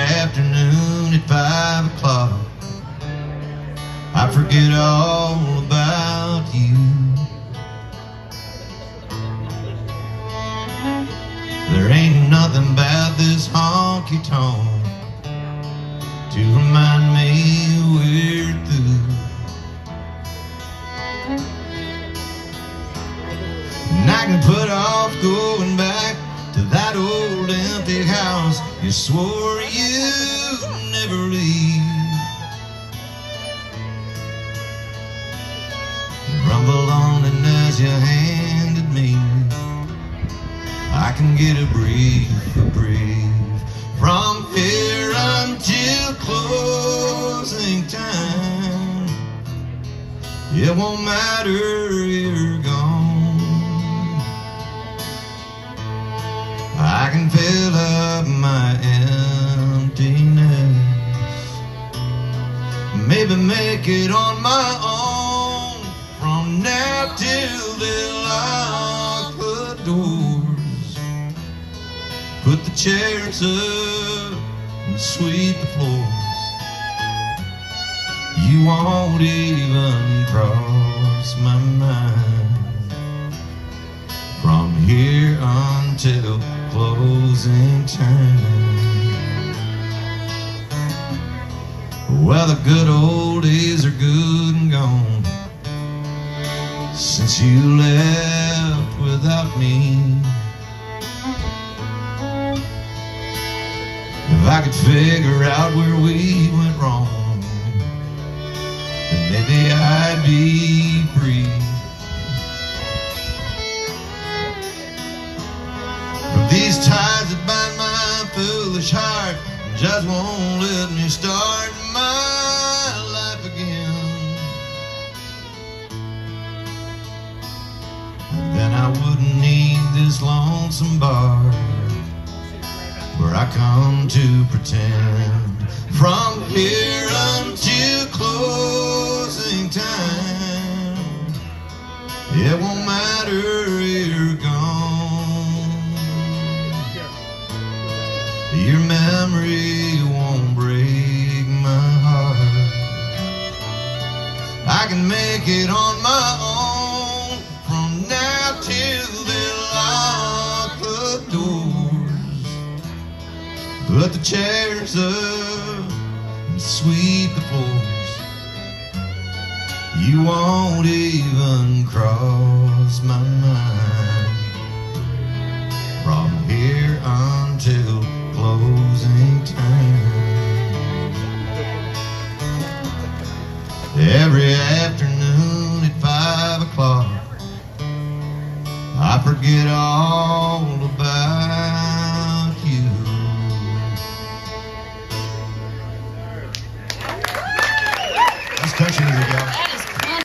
afternoon at five o'clock, I forget all about you. There ain't nothing about this honky tonk to remind me we're through. And I can put off going back to that old empty house you swore you'd leave. Rumble on and as you handed me, I can get a brief, a brief from here until closing time. It won't matter, Maybe make it on my own from now till they lock the doors. Put the chairs up and sweep the floors. You won't even cross my mind from here until closing time. Well, the good old days are good and gone since you left without me. If I could figure out where we went wrong, then maybe I'd be free. But these ties that bind my foolish heart just won't let me start lonesome bar where I come to pretend from here until closing time. It won't matter, you're gone. Your memory won't break my heart. I can make it on my own Put the chairs up and sweep the floors. You won't even cross my mind from here until closing time. Every afternoon at five o'clock, I forget all about